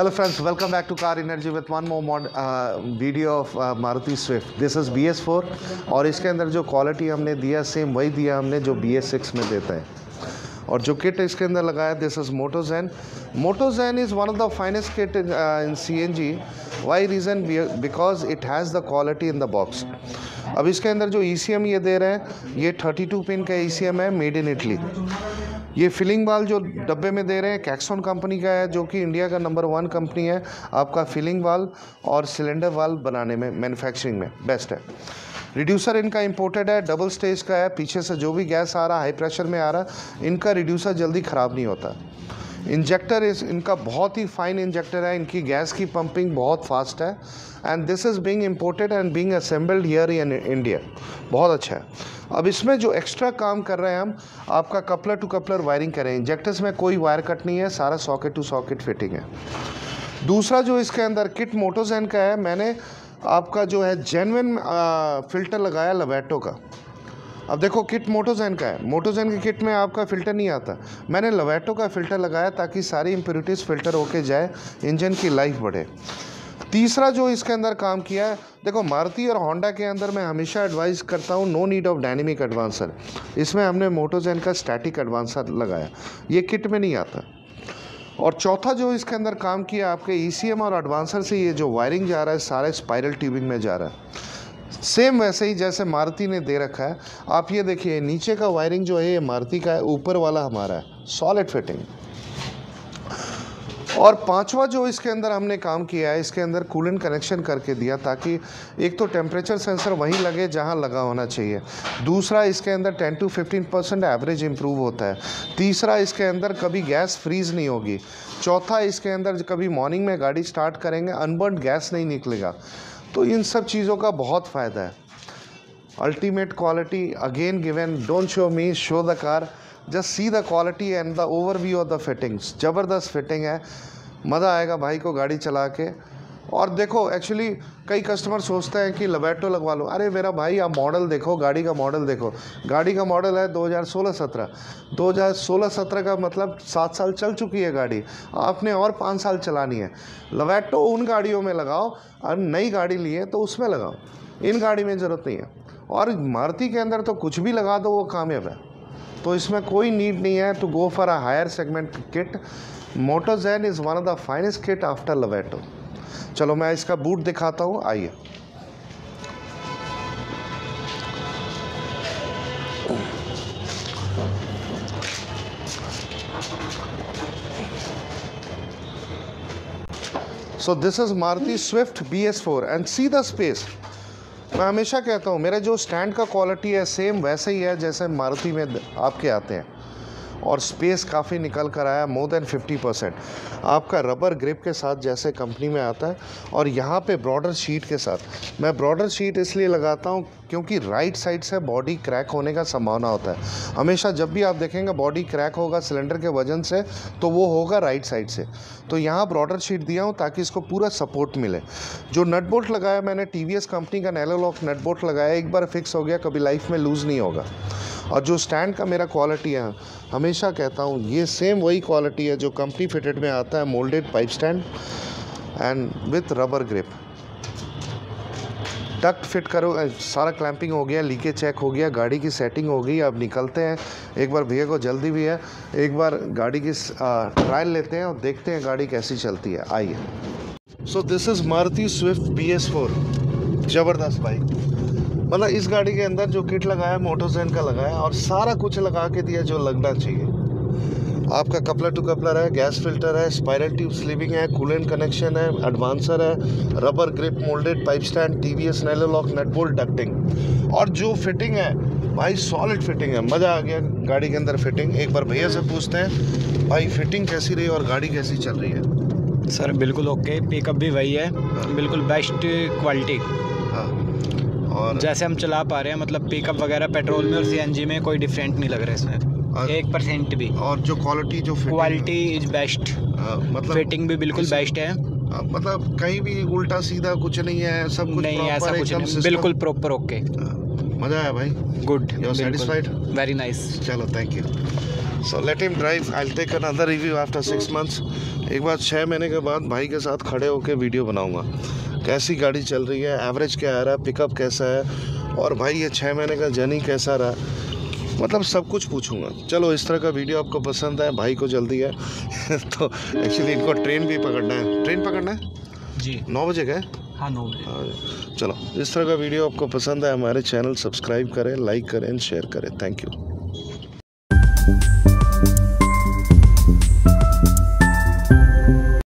Friends, welcome back to Car Energy with one more mod, uh, video of uh, Maruti Swift. This is BS4 और इसके अंदर जो quality हमने दिया same वही दिया हमने जो BS6 में देता है। और जो किट इसके अंदर लगाया this is Motozen Motozen is one of the finest kit in C N G Y region because it has the quality in the box अब इसके अंदर जो ई e ये दे रहे हैं ये 32 पिन का ई e है मेड इन इटली ये फिलिंग बाल जो डब्बे में दे रहे हैं कैक्सोन कंपनी का है, जो कि इंडिया का नंबर वन कंपनी है, आपका फिलिंग वाल और सिलेंडर वाल बनाने में मैन्युफैक्चरिंग में बेस्ट है। रिड्यूसर इनका इंपोर्टेड है डबल स्टेज का है, पीछे से जो भी गैस आ रहा हाई प्रेशर में आ रहा, इनका रिड्यूसर जल्दी ख़राब नहीं होता। इंजेक्टर इस इनका बहुत ही फाइन इंजेक्टर है, इनकी गैस की पंपिंग बहुत फास्ट है and this is being imported and being assembled here in India बहुत अच्छा है। अब इसमें जो एक्स्ट्रा काम कर रहे हैं हम, आपका कपलर टू कपलर वायरिंग करें। इंजेक्टर्स में कोई वायर कट नहीं है, सारा सॉकेट टू सॉकेट फिटिंग है। दूसरा जो इसके अंदर किट मोटोजैन का है, मैंने आपका जो है जेनविन फ़िल्टर लगाया लवेटो का। अब देखो, किट मोटोजैन का है। मोटोजैन की किट में आपका फ़िल्टर नहीं आता। मैंने लवेटो का फ़िल्टर लगाया ताकि सारी इम्प्योरिटीज़ फ़िल्टर होके जाए, इंजन की लाइफ बढ़े। तीसरा जो इसके अंदर काम किया है, देखो, मारुति और होंडा के अंदर मैं हमेशा एडवाइस करता हूँ no need of dynamic advancer इसमें हमने मोटोजैन का स्टैटिक एडवांसर लगाया। ये किट में नहीं आता। और चौथा जो इसके अंदर काम किया आपके ई e और एडवांसर से ये जो वायरिंग जा रहा है, सारे स्पायरल ट्यूबिंग में जा रहा है। सेम वैसे ही जैसे मारुति ने दे रखा है। आप ये देखिए, नीचे का वायरिंग जो है, ये मारुति का है, ऊपर वाला हमारा है। सॉलिड फिटिंग और पांचवा जो इसके अंदर हमने काम किया है, इसके अंदर कूलेंट कनेक्शन करके दिया ताकि एक तो टेम्परेचर सेंसर वहीं लगे जहाँ लगा होना चाहिए। दूसरा, इसके अंदर 10 टू 15 परसेंट एवरेज इम्प्रूव होता है। तीसरा, इसके अंदर कभी गैस फ्रीज नहीं होगी। चौथा, इसके अंदर कभी मॉर्निंग में गाड़ी स्टार्ट करेंगे अनबर्न गैस नहीं निकलेगा। तो इन सब चीज़ों का बहुत फ़ायदा है। Ultimate quality again given don't show me show the car just see the quality and the overview of the fittings ज़बरदस्त फिटिंग है। मज़ा आएगा भाई को गाड़ी चला के। और देखो एक्चुअली कई कस्टमर सोचते हैं कि लबैटो लगवा लो। अरे मेरा भाई, आप मॉडल देखो, गाड़ी का मॉडल देखो। गाड़ी का मॉडल है 2016-17 2016-17 का मतलब सात साल चल चुकी है गाड़ी। आपने और पाँच साल चलानी है। लबैटो उन गाड़ियों में लगाओ, और नई गाड़ी लिए तो उसमें लगाओ। इन गाड़ी में ज़रूरत नहीं है। और मारुति के अंदर तो कुछ भी लगा दो, वो कामयाब है। तो इसमें कोई नीड नहीं है to go for a higher segment kit Motozen is one of the finest kit after Lovato चलो मैं इसका बूट दिखाता हूँ, आइए। So this is Maruti Swift B S four and see the space मैं हमेशा कहता हूँ, मेरा जो स्टैंड का क्वालिटी है सेम वैसे ही है जैसे मारुति में आपके आते हैं। और स्पेस काफ़ी निकल कर आया मोर देन 50 परसेंट आपका रबर ग्रिप के साथ जैसे कंपनी में आता है और यहाँ पे ब्रॉडर शीट के साथ। मैं ब्रॉडर शीट इसलिए लगाता हूँ क्योंकि राइट साइड से बॉडी क्रैक होने का संभावना होता है। हमेशा जब भी आप देखेंगे बॉडी क्रैक होगा सिलेंडर के वज़न से तो वो होगा राइट साइड से। तो यहाँ ब्रॉडर शीट दिया हूँ ताकि इसको पूरा सपोर्ट मिले। जो नट बोल्ट लगाया मैंने टीवीएस कंपनी का नैलोलॉक नट बोल्ट लगाया, एक बार फिक्स हो गया, कभी लाइफ में लूज़ नहीं होगा। और जो स्टैंड का मेरा क्वालिटी है, हमेशा कहता हूँ, ये सेम वही क्वालिटी है जो कंपनी फिटेड में आता है moulded pipe stand and with rubber grip duct fit करो सारा क्लैंपिंग हो गया लीकेज चेक हो गया, गाड़ी की सेटिंग हो गई, अब निकलते हैं। एक बार भैया को जल्दी भी है, एक बार गाड़ी की ट्रायल लेते हैं और देखते हैं गाड़ी कैसी चलती है। आइए। So this is Maruti Swift B S four ज़बरदस्त बाइक मतलब इस गाड़ी के अंदर जो किट लगाया मोटोजैन का लगाया और सारा कुछ लगा के दिया जो लगना चाहिए। आपका कपलर टू कपलर है गैस फ़िल्टर है स्पायरल ट्यूब स्लीविंग है कूलेंट कनेक्शन है एडवांसर है rubber grip moulded pipe stand T V S nylock nut bolt ducting और जो फिटिंग है भाई सॉलिड फिटिंग है। मज़ा आ गया गाड़ी के अंदर फिटिंग एक बार भैया से पूछते हैं भाई फिटिंग कैसी रही और गाड़ी कैसी चल रही है? सर बिल्कुल ओके पिकअप भी वही है। हाँ। बिल्कुल बेस्ट क्वालिटी और जैसे हम चला पा रहे हैं मतलब पिकअप वगैरह पेट्रोल में और सीएनजी में कोई डिफरेंट नहीं लग रहा है इसमें एक परसेंट भी। और जो क्वालिटी जो क्वालिटी इज़ बेस्ट मतलब फिटिंग भी बिल्कुल बेस्ट है। मतलब कहीं भी उल्टा सीधा कुछ नहीं है सब कुछ नहीं ऐसा कुछ नहीं। बिल्कुल प्रॉपर ओके मज़ा आया भाई। Good you satisfied very nice चलो thank you so let him drive I take another review after six months एक बार छः महीने के बाद भाई के साथ खड़े होकर वीडियो बनाऊँगा। कैसी गाड़ी चल रही है एवरेज क्या आ रहा है पिकअप कैसा है और भाई ये छः महीने का जर्नी कैसा रहा? मतलब सब कुछ पूछूँगा। चलो इस तरह का वीडियो आपको पसंद है भाई को जल्दी है। तो एक्चुअली इनको ट्रेन भी पकड़ना है। ट्रेन पकड़ना है? जी। नौ बजे गए हाँ? नौ बजे। हाँ, चलो इस तरह का वीडियो आपको पसंद है हमारे चैनल सब्सक्राइब करें लाइक करें शेयर करें। Thank you